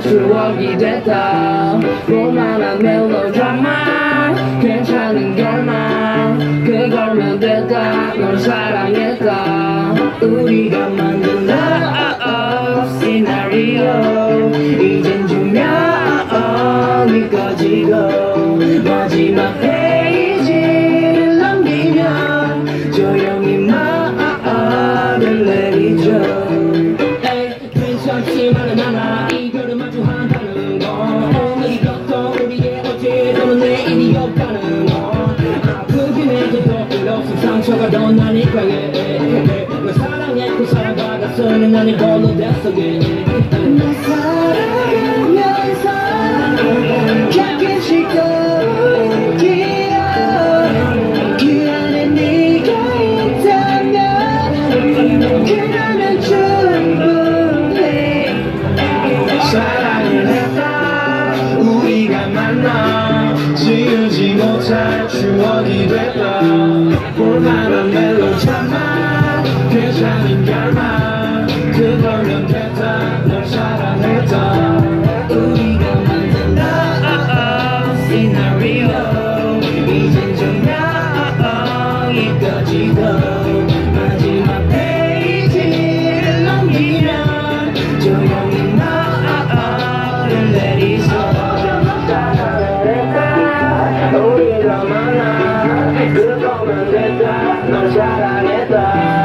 추억이 됐다. 볼만한 멜로드라마. 괜찮은 결말. 그걸면 됐다 널 사랑했다. 우리가 만든 love 시나리오. 이젠 조명이 꺼지고. 마지막 페이지를 넘기면 조용히 말을 내리죠. 에이, 괜찮지만은 않아 가더 나니까 예, 예, 예. 널 사랑했고 살아가다서는 난이 별로 됐어 예, 예. 널 사랑하면서 가끔씩 떠오르기야 그 안에 네가 있다면 그러면 사랑을 했다 우리가 만나 지우지 못할 추억이 됐다 괜찮은 결말 그걸면 됐다. 널 사랑했다. 우리가 만든 love 시나리오 이젠 조명이 꺼지고 마지막 페이지를 넘기면 조용히 말을 내리소. 우리가 만나 그거면 됐다. 널 사랑했다